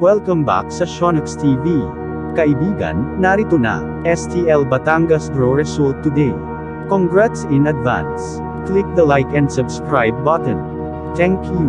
Welcome back sa Shonux TV. Kaibigan, narito na, STL Batangas draw result today. Congrats in advance. Click the like and subscribe button. Thank you.